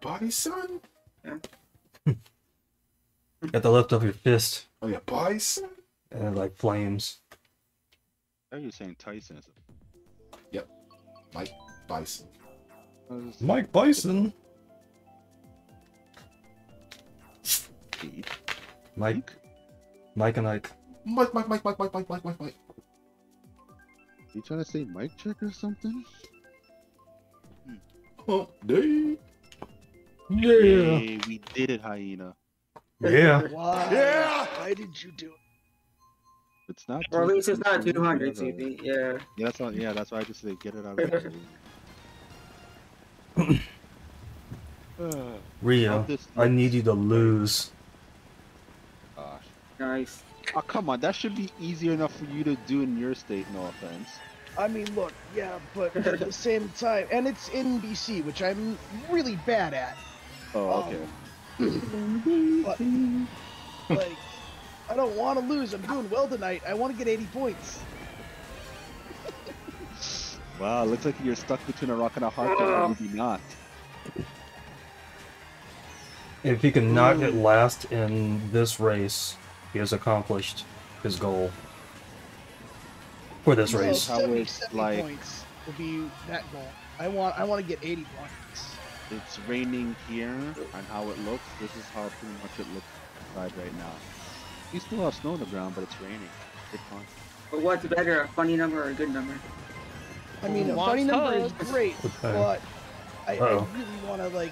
Body son? Got the lift of your fist Oh, yeah, body son? And it like flames. Are you saying Tyson? is Mike Bison. a- I was- Mike Bison. Mike. Mike and Ike. Mike, Mike, Mike, Mike, Mike, Mike, Mike, Mike, Mike. You trying to say Mike check or something? Oh, dang. Yeah. Hey, we did it, hyena. Yeah. Why? Yeah! Why did you do it? It's not. Or at least it's not 200 200 CP. Yeah. Yeah, that's why. Yeah, that's why I just say get it out of the way. Rio, this I need you to lose. Gosh. Nice. Oh come on, that should be easy enough for you to do in your state. No offense. I mean, look, yeah, but at the same time, and it's in BC, which I'm really bad at. Oh, um, okay. But, like, I don't want to lose. I'm doing well tonight. I want to get 80 points. Wow, looks like you're stuck between a rock and a hard place, or maybe not. If he can not get hmm. last in this race, he has accomplished his goal for this So race. how 70, it's 70 like- points would be that goal. I want, I want to get 80 points. It's raining here, and how it looks. This is how pretty much it looks outside right now. You still have snow on the ground, but it's raining. Good fun. But what's better, a funny number or a good number? I mean, a Wants funny number is great, Okay. but I, I Uh-oh. really want to like.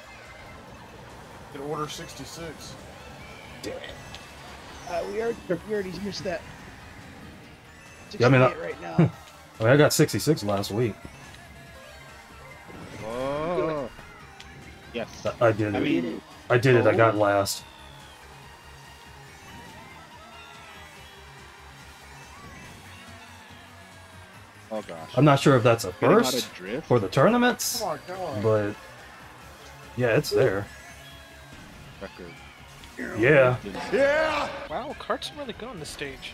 Get order 66. Uh, we already, we already missed that. Yeah, I mean, 68 right now. I, mean, I got 66 last week. Oh. Yes. I- I did I it. mean, I did it. I got last. I'm not sure if that's a Getting out of first for the tournaments, Come on, come on. but yeah, it's there. record. Yeah. yeah! Wow, carts are really good on this stage.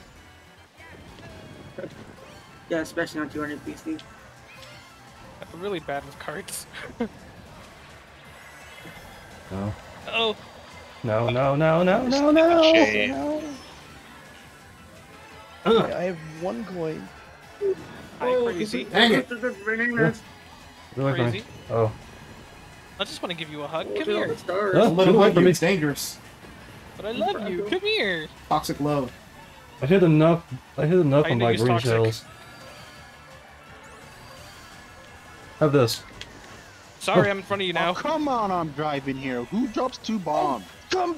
Yeah, especially on 200 PC. I'm really bad with carts. No. Oh, No, no, no, no, no, no. Shame. no. Uh, I have one coin. Hi, oh, crazy. Dang it. really funny. Crazy. Oh. I just want to give you a hug. Come Look at all here. the stars. Oh. Don't let him Get away hug from you. me. It's dangerous. But I love you. Come here. Toxic love. I hit enough. I hit enough I on my green toxic. shells. Have this. Sorry, oh. I'm in front of you Oh, now. come on, I'm driving here. Who drops two bombs? Come.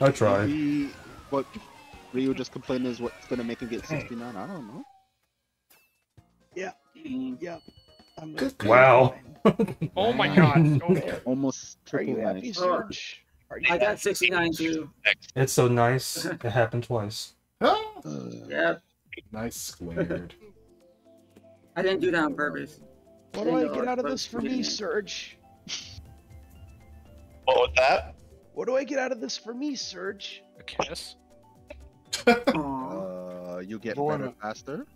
I tried. Maybe what Rio just complained is what's gonna make him get 69. I don't know. Yeah. Dang. Yeah. I'm Good Wow. Oh my god. Oh, Almost Are triple you happy, nice. Are you I got 69 too. It's so nice. It happened twice. Ah, Uh, Yeah, nice squared. I didn't do that on purpose. What do I get out of this for me, didn't. Serge? What was that? What do I get out of this for me, Serge? a kiss. Uh, you get Go on better it. faster.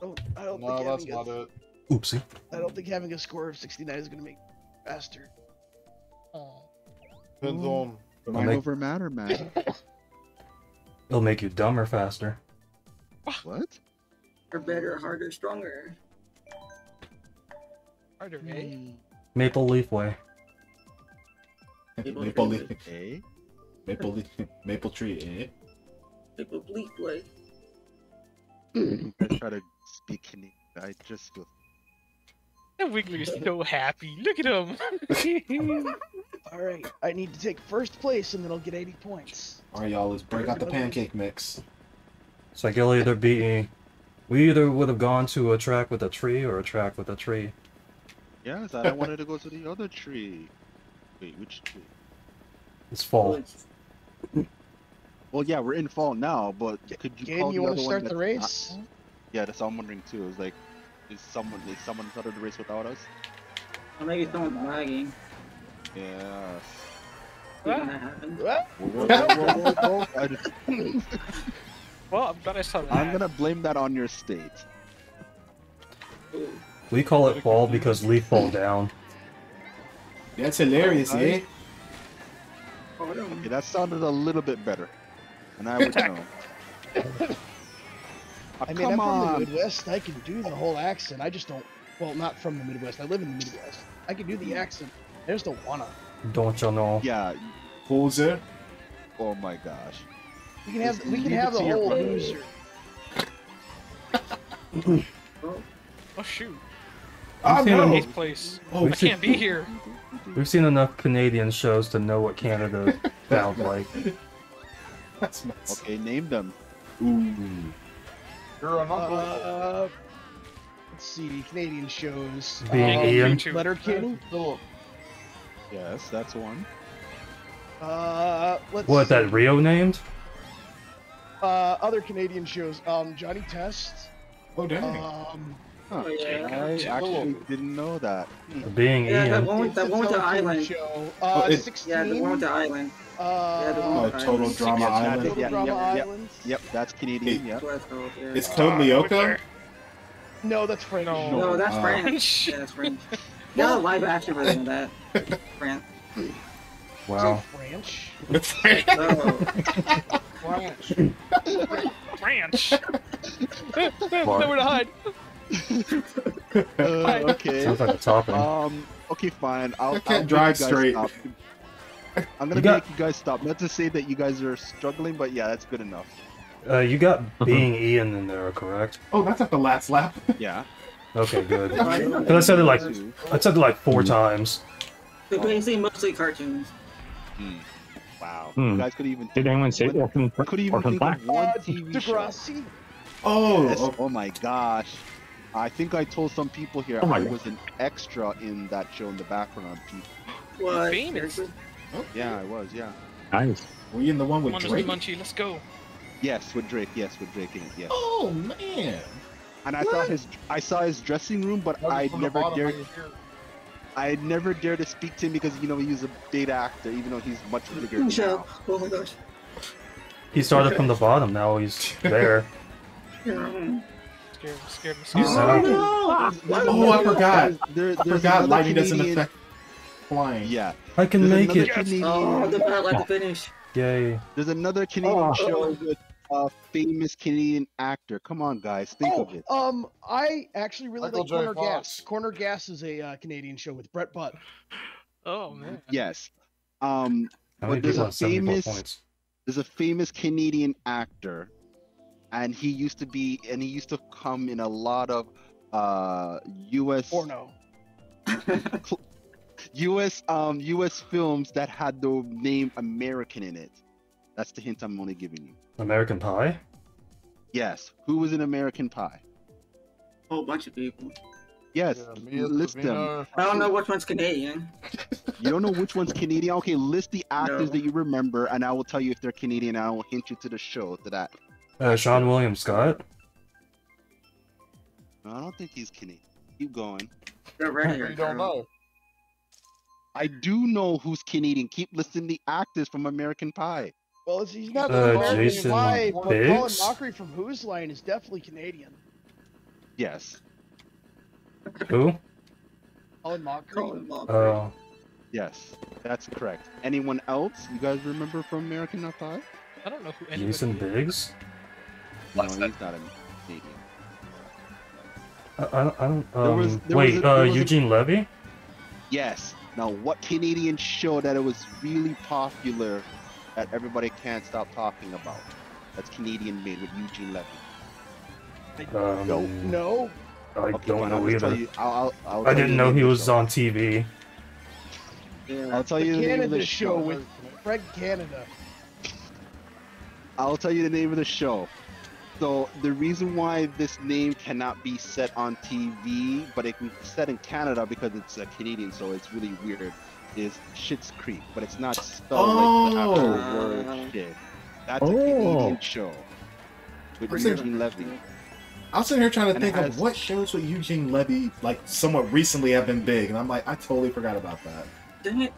Don't, I don't No, think that's having not a, it. Oopsie. I don't think having a score of 69 is gonna make faster. Oh. Depends on. Mind make- over matter, man. It'll make you dumber faster. what? Or better, harder, stronger. Harder, eh? Hmm. Maple Leaf Way. People Maple leaf, Eh? maple leaf, maple tree. Eh? People bleak way. I try to speak Canadian. I just feel. And is so happy. Look at him. All right, I need to take first place and then I'll get 80 points. All right, y'all. Let's break out the pancake mix. It's like it'll either be. We either would have gone to a track with a tree or a track with a tree. Yes, I wanted to go to the other tree. Wait, which tree? It's fall. Well, yeah, we're in fall now, but could you Again, call you the want other to start that's the not- race? Yeah, that's what I'm wondering too. Is like, is someone is someone started the race without us? Or maybe someone's lagging. Yes. When that. What? I just- well, I'm glad I saw that. I'm gonna blame that on your state. We call it fall because leaf fall down. That's hilarious, Oh, eh? Okay, that sounded a little bit better, and I would know. Ah, I mean, come I'm on. from the Midwest. I can do the whole accent. I just don't. Well, not from the Midwest. I live in the Midwest. I can do the accent. I just don't wanna. Don't you know? Yeah. Poser. Oh my gosh. We can have. Just We can have the whole brother. loser. Oh shoot. Oh We've seen no! them- Eighth place. Oh, I can't be here. We've seen enough Canadian shows to know what Canada sounds like. That's nuts. Okay, name them. Ooh. You're an uncle. Uh, let's see. Canadian shows. Being Um, Ian. YouTube. Letterkenny. Philip. Yes, that's one. Uh, let's What, see. that Rio named? Uh, other Canadian shows. Um, Johnny Test. Oh dang. Um, Huh. Oh, yeah. I actually didn't know that. Being Yeah, that Ian. one with, that one with the island. Show. Oh, Uh, it- 16. Yeah, the one with the island. Uh, Yeah, the one oh, with the total island. drama Yes, island. Total Yeah, Drama yeah, yeah. Island. Yep, that's Canadian. Yep. It's called, yeah. Code Lyoko. No, that's French. No. No, that's Uh, French. Yeah, that's French. Yeah, a live action version of that. France. Wow. French. Oh, Ranch. Nowhere to hide. Uh, okay. Sounds like a topping. Um. Okay, fine. I'll, I I'll can't make drive straight. Stop. I'm gonna You got- make you guys stop. Not to say that you guys are struggling, but yeah, that's good enough. Uh, you got being Ian in there, correct? Oh, that's at the last lap. Yeah. Okay, good. 'Cause I said it like I said it like four times. so basically mostly cartoons. Hmm. Wow. Hmm. You guys could even Did anyone say What- Orphan, could even Orphan think Black? of one TV show. Oh, Yes. oh, Oh my gosh. I think I told some people here Oh I God. was an extra in that show in the background. What? famous. Yeah, I was. Yeah. Nice. were you in the one with Come on, Drake? Munchie, let's go. Yes, with Drake. Yes, with Drake in it. Yes. Oh man. And I saw his I saw his dressing room, but I never bottom dared. I never dared to speak to him because you know he's a big actor, even though he's much bigger now. Oh my gosh. He started from the bottom. Now he's there. Yeah. Scared, scared, scared. Oh, no! Oh, I forgot. There, I there's forgot another lighting doesn't affect flying. Yeah. I can There's make it. Canadian, Oh, the bad like to finish. Yay. There's another Canadian Oh. show with a famous Canadian actor. Come on, guys, think Oh, of it. um, I actually really Michael like J. Corner Fox. Gas. Corner Gas is a uh, Canadian show with Brent Butt. Oh man. Yes. Um, But there's a famous- there's a famous Canadian actor, and he used to be, and he used to come in a lot of uh U.S. Porno. U.S. um U.S. films that had the name American in it. That's the hint I'm only giving you. American Pie? Yes. Who was in American Pie? A whole bunch of people. Yes. Yeah, Mia list them. I don't know which one's Canadian. You don't know which one's Canadian? Okay, list the actors No. that you remember, and I will tell you if they're Canadian. I will hint you to the show to that. Uh, Seann William Scott. No, I don't think he's Canadian. Keep going. The red hair You don't know. I do know who's Canadian. Keep listing the actors from American Pie. Well, he's not Uh, American Jason Pie, but Colin Biggs? Mochrie from Whose Line is definitely Canadian. Yes. Who? Colin Mochrie. Colin Mochrie. Oh, Yes. That's correct. Anyone else you guys remember from American Pie? I don't know who anybody Jason is. Biggs. No, he's not a Canadian. I, I don't. I don't There was- um, there was wait, a- there uh, was a- Eugene Levy. Yes. Now, what Canadian show that it was really popular that everybody can't stop talking about? That's Canadian made with Eugene Levy. Um, Don't know. I Okay, don't know I'll just tell either. you- I'll, I'll, I'll I didn't know he was show. on TV. Yeah. I'll tell The you the name of Canada the show with Fred Canada. I'll tell you the name of the show. So the reason why this name cannot be set on TV, but it can be set in Canada because it's a Canadian, so it's really weird. Is Schitt's Creek, but it's not spelled like the actual Oh. word shit. That's a Oh. Canadian show with What's it- Eugene Levy. I was sitting here trying to And think has- of what shows with Eugene Levy like somewhat recently have been big, and I'm like, I totally forgot about that. Dang it.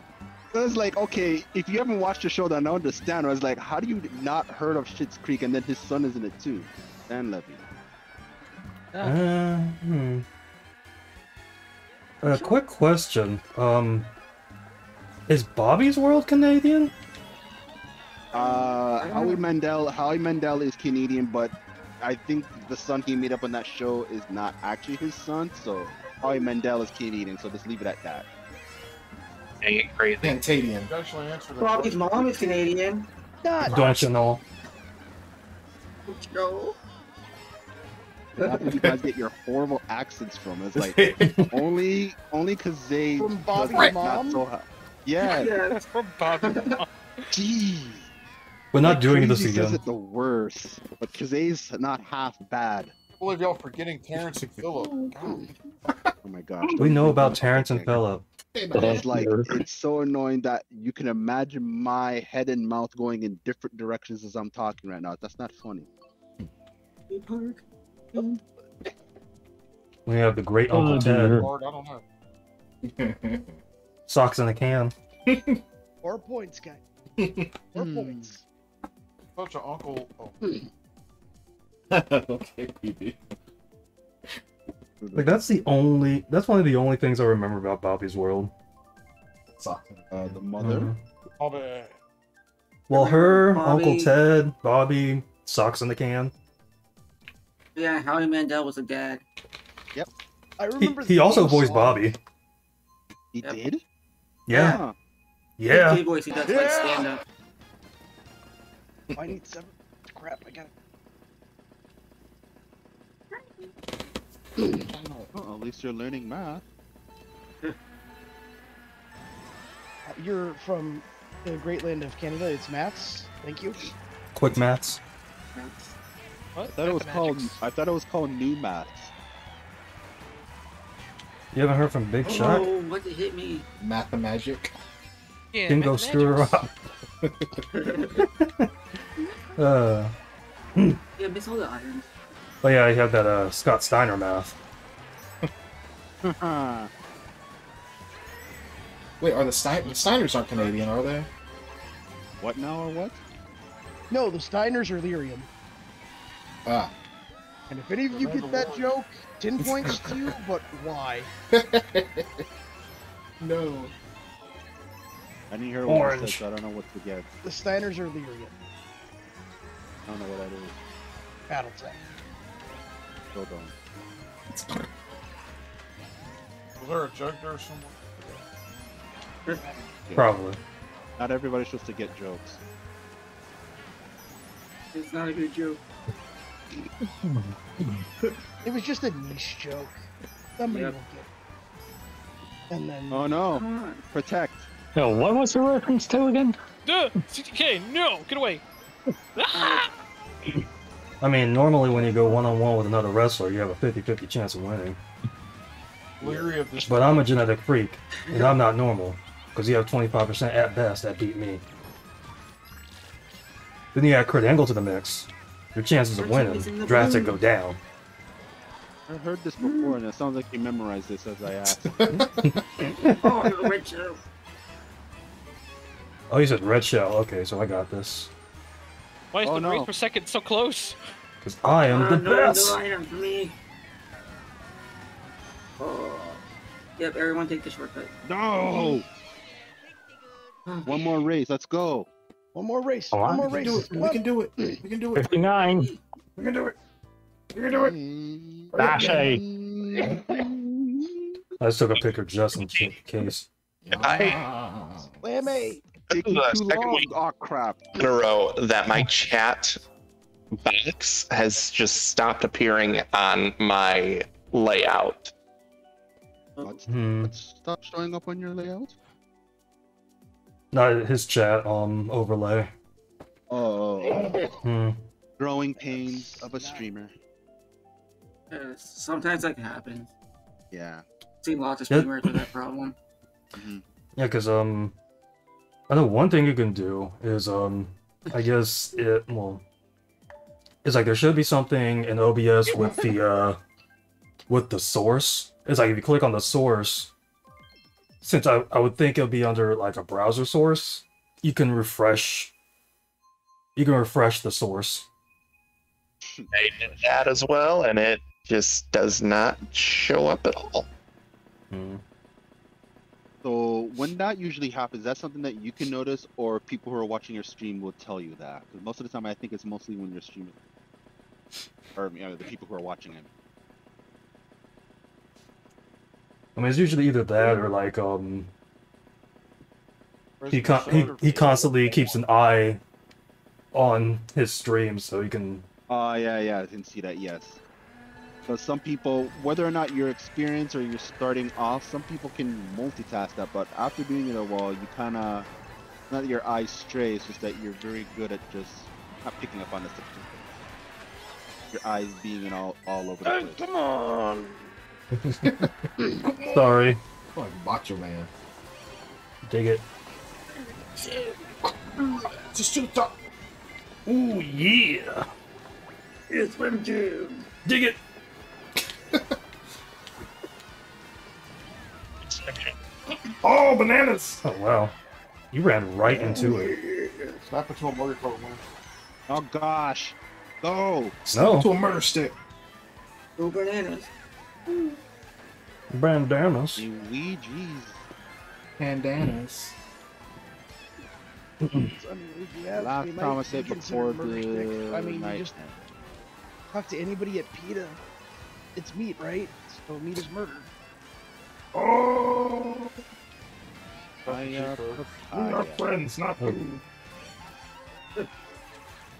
So it's like, okay, if you haven't watched the show, then I understand. I was like, how do you not heard of Schitt's Creek, and then his son is in it too, Dan Levy. Uh, hmm. A quick question. Um, is Bobby's World Canadian? Uh, Howie Mandel. Howie Mandel is Canadian, but I think the son he made up on that show is not actually his son. So Howie Mandel is Canadian. So just leave it at that. Dang it, crazy. Cantadian. You actually answered the Bobby's mom is Canadian. Not. Don't you know? No. That's where you guys get your horrible accents from. It's like only only because they From Bobby's does mom? Not so high. Yeah. Yeah. From Bobby. Jeez. We're not Like, doing this Crazy says again. it the worst, but Kaze's not half bad. I believe y'all forgetting Terrence and Phillip. God. Oh my gosh. We know about Terrence and Phillip. It's like it's so annoying that you can imagine my head and mouth going in different directions as I'm talking right now. That's not funny. We have the great Oh, Uncle dear. Ted. Hard, I don't know. Socks in a can. Four points, guy. Four Hmm. points. Such an uncle. Oh, okay, BB. Like that's the only. That's one of the only things I remember about Bobby's World. Uh, the mother. Mhm. Bobby. Well, her, Bobby. Uncle Ted, Bobby, socks in the can. Yeah, Howie Mandel was a dad. Yep. I remember. he the also voiced song. Bobby. He Yep. did? Yeah, Huh. yeah. Big voice he does like stand up. I need seven. Crap, I got Oh, at least you're learning math. You're from the great land of Canada. It's Matt's. Thank you. Quick maths. What? I thought it was called. I thought it was called new maths. You haven't heard from Big Shaq? Oh, what did hit me? Mathemagic. Yeah, Didn't go screw her up. uh, Yeah, miss all the irons. Oh yeah, I have that uh, Scott Steiner math. Wait, are the, Stein- the Steiners aren't Canadian, are they? what now or what? No, the Steiners are Lyrium. Ah. And if any of you get that joke, ten points to you. But why? no. I didn't hear what Orange. said, so I don't know what to get. The Steiners are Lyrium. I don't know what that is. Battletech. Hold on. Was there a joke there somewhere? Probably. Not everybody's supposed to get jokes. It's not a good joke. It was just a niche joke. Somebody Yep. will get. it. And then Oh no! Protect. Yo, what was the reference to again? Duh! CTK, no! Get away! Ah! I mean, normally when you go one on one with another wrestler, you have a 50 50 chance of winning. Leery of this. But I'm a genetic freak, and I'm not normal, because you have 25% at best that beat me. Then you add Kurt Angle to the mix, your chances of winning drastically go down. I heard this before, and it sounds like you memorized this as I asked. Oh, no, Red Show. Oh, you said Red Shell. Okay, so I got this. Why is Oh, the no. race per second so close? Because I am Uh, the no, best! No item for me. Oh. Yep, everyone take the shortcut. No! One more race. Let's go. One more race. Oh, One more race. can do it. Come We can do it. We can do it. 59. We can do it. We can do it. Dash A. I just took a picture just in ca- case. Ah. Slam A. Taking too second long. week. Oh crap. in a row that my chat box has just stopped appearing on my layout. What's, Hmm. what's stop showing up on your layout? No, his chat um overlay. Oh, Hmm. growing pains of a streamer. Yes, sometimes that can happen. Yeah. Seen lots of Yeah. streamers with that problem. Yeah, because um, I know one thing you can do is um, I guess it well, it's like there should be something in OBS with the uh, with the source. It's like if you click on the source, since I I would think it would be under like a browser source, you can refresh. You can refresh the source. I did that as well, and it just does not show up at all. Hmm. So when that usually happens, that's something that you can notice, or people who are watching your stream will tell you that. Because most of the time, I think it's mostly when you're streaming, or you know, the people who are watching it. I mean, it's usually either that or like um, he con- he, he constantly keeps an eye on his stream so he can Oh yeah, yeah, I can see that. Yes. Because some people, whether or not you're experienced or you're starting off, some people can multitask that. But after doing it a while, you kind of, not that your eyes stray, it's just that you're very good at just not picking up on the stuff. Your eyes being in all all over the place. Come on. Sorry. Like Macho Man. Dig it. Just shoot top. Ooh yeah. It's from June. Dig it. Oh, bananas! Oh wow. You ran right into it. Snap into a murder Kart win. Oh gosh, go! No. To a murder stick. Go bananas. Bandanas. Luigi's. Bandanas. I mean, Last time I said before considered murder stick. the I mean, night. you just talk to anybody at PETA. It's meat, right? So meat is murder. Oh! I, uh, We're not friends, not food.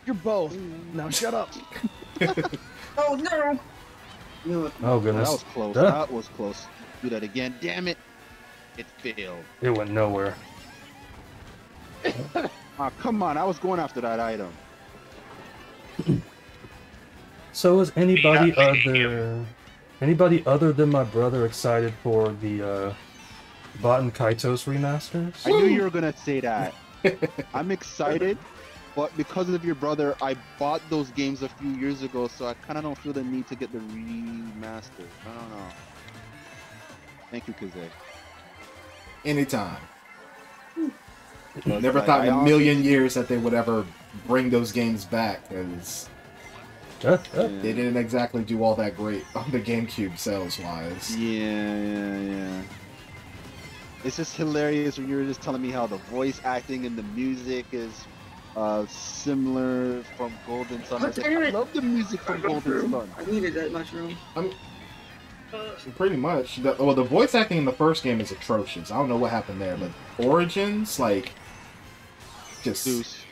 You're both. Now shut up. Oh no! No, Oh goodness. That was close. Duh. That was close. Do that again. Damn it! It failed. It went nowhere. Ah, come on! I was going after that item. So is anybody other anybody other than my brother excited for the uh Baten Kaitos remasters? I knew you were gonna say that. I'm excited, but because of your brother, I bought those games a few years ago, so I kind of don't feel the need to get the remaster. I don't know. Thank you, Kazay. Anytime. Never like, thought in a million years that they would ever bring those games back, because Uh, uh, they didn't exactly do all that great on the GameCube sales wise. Yeah, yeah, yeah. It's just hilarious when you were just telling me how the voice acting and the music is uh, similar from Golden Sun. I, was like, I love the music from Golden Sun. I needed that mushroom. Pretty much. The, well, the voice acting in the first game is atrocious. I don't know what happened there, but Origins, like, just Zeus.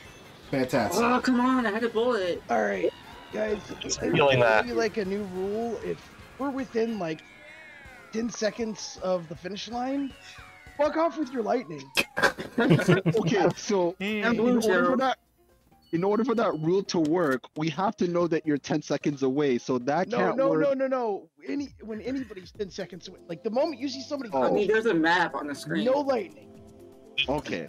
fantastic. Oh come on! I had a bullet. All right, guys. feeling that. Maybe like a new rule. If we're within like ten seconds of the finish line, fuck off with your lightning. Okay, so And in order for that, in order for that rule to work, we have to know that you're 10 seconds away. So that No, can't no, work. no, no, no. Any when anybody's ten seconds away, like the moment you see somebody Oh. I mean, there's a map on the screen. no lightning. Okay.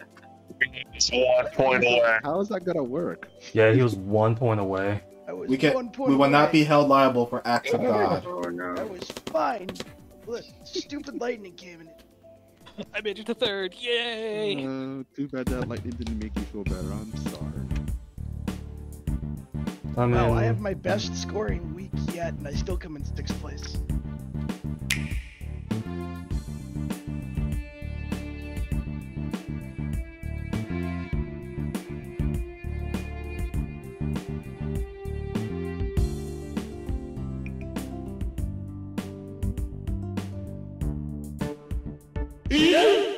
It's one point away. How is that gonna work? Yeah, he was one point away. I was We can. one point We will not be held liable for acts of God. Oh I was fine. Look, stupid lightning came in. I made it to third. Yay! Uh, too bad that lightning didn't make you feel better. I'm sorry. I mean, Wow, I have my best scoring week yet, and I still come in sixth place. Yeah!